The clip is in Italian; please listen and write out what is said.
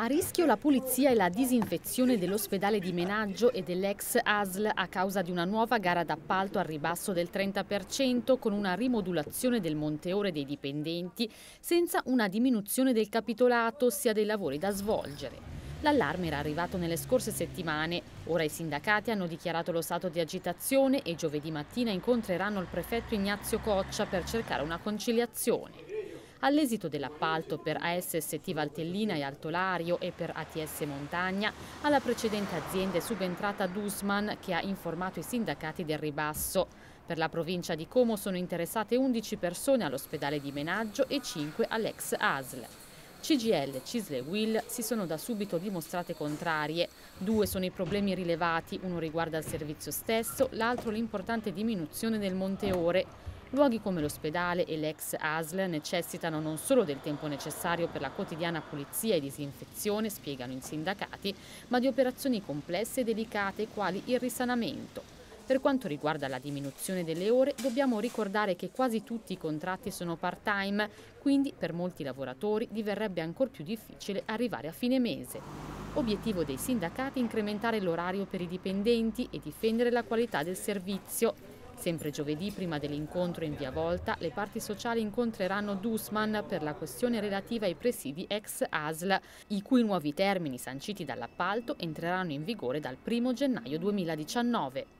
A rischio la pulizia e la disinfezione dell'ospedale di Menaggio e dell'ex ASL a causa di una nuova gara d'appalto al ribasso del 30% con una rimodulazione del monteore dei dipendenti senza una diminuzione del capitolato, ossia dei lavori da svolgere. L'allarme era arrivato nelle scorse settimane. Ora i sindacati hanno dichiarato lo stato di agitazione e giovedì mattina incontreranno il prefetto Ignazio Coccia per cercare una conciliazione. All'esito dell'appalto per ASST Valtellina e Altolario e per ATS Montagna, alla precedente azienda è subentrata Dusman che ha informato i sindacati del ribasso. Per la provincia di Como sono interessate 11 persone all'ospedale di Menaggio e 5 all'ex ASL. CGL, Cisle e Will si sono da subito dimostrate contrarie. Due sono i problemi rilevati, uno riguarda il servizio stesso, l'altro l'importante diminuzione del monteore. Luoghi come l'ospedale e l'ex ASL necessitano non solo del tempo necessario per la quotidiana pulizia e disinfezione, spiegano i sindacati, ma di operazioni complesse e delicate quali il risanamento. Per quanto riguarda la diminuzione delle ore, dobbiamo ricordare che quasi tutti i contratti sono part-time, quindi per molti lavoratori diverrebbe ancora più difficile arrivare a fine mese. Obiettivo dei sindacati incrementare l'orario per i dipendenti e difendere la qualità del servizio. Sempre giovedì, prima dell'incontro in via Volta, le parti sociali incontreranno Dusman per la questione relativa ai presidi ex ASL, i cui nuovi termini sanciti dall'appalto entreranno in vigore dal 1 gennaio 2019.